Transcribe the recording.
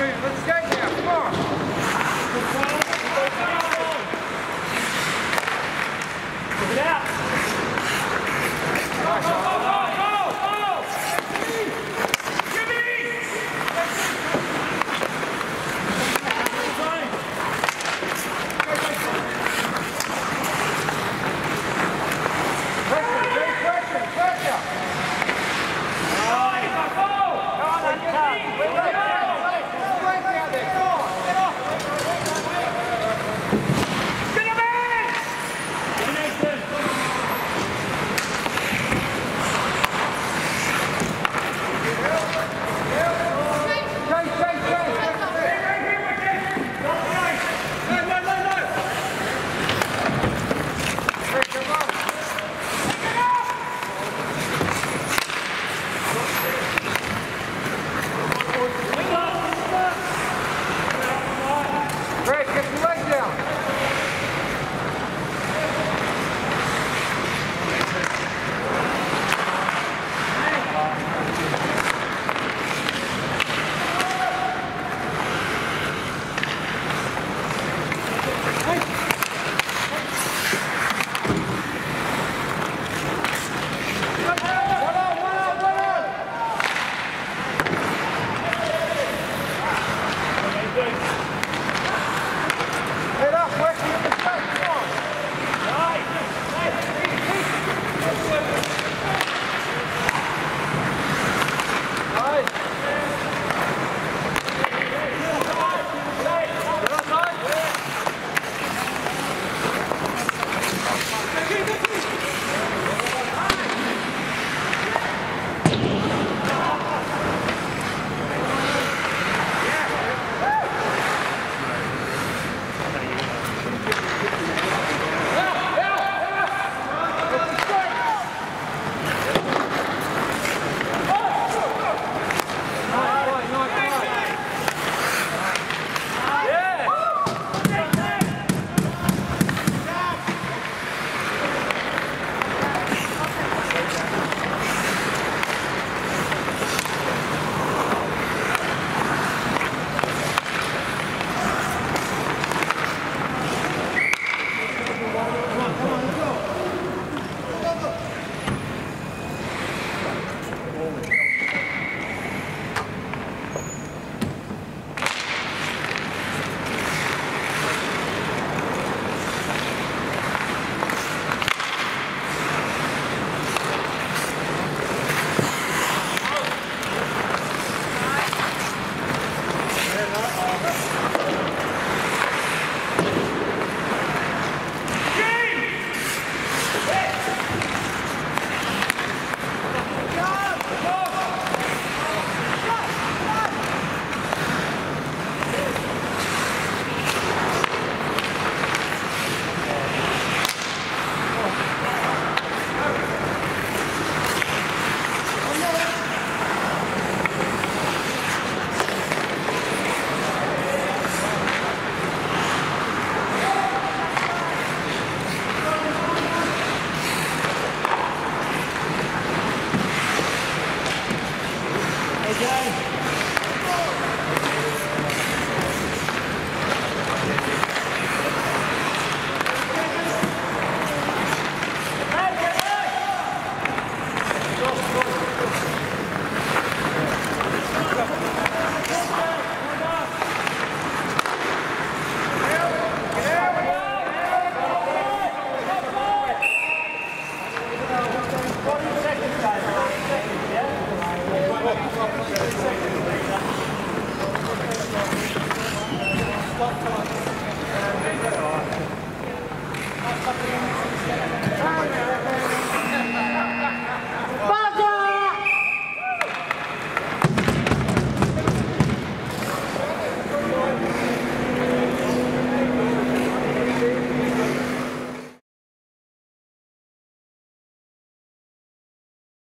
Let's go.